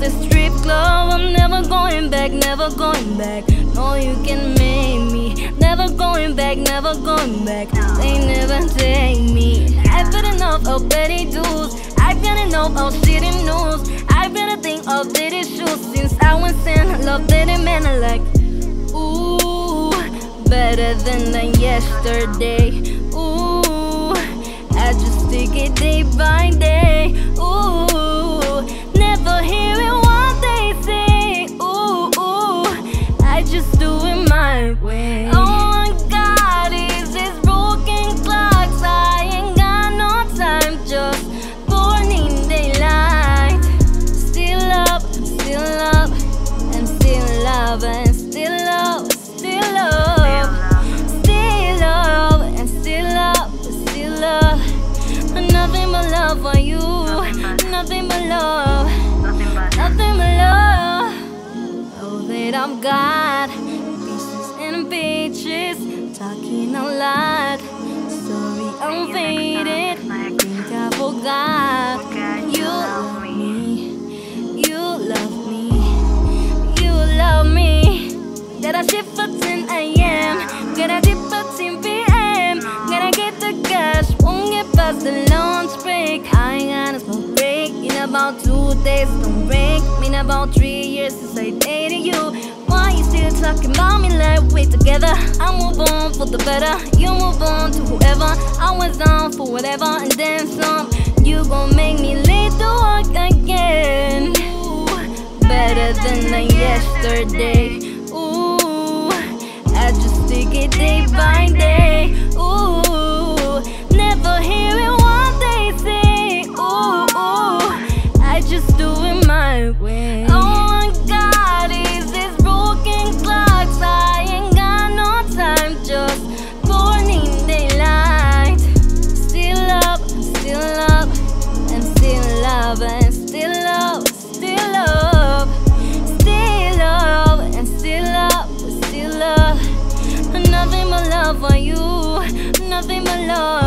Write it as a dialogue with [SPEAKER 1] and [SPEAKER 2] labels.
[SPEAKER 1] the strip club. I'm never going back, never going back. No, you can make me. Never going back, never going back. They never take me. I've had enough of petty dudes. I've had enough of shitty news. I've been a thing of dirty shoes Since I was in love, dirty men like Ooh, better than the yesterday. Ooh, I just take it day by day. Ooh, I've got pieces and pages Talking a lot. Sorry, I'm about two days, don't break. Been about three years since I dated you. Why you still talking about me like we together? I move on for the better. You move on to whoever. I was down for whatever. And then some You gon' make me late to work again. Better than the yesterday. Ooh, I just take it day by day nothing but love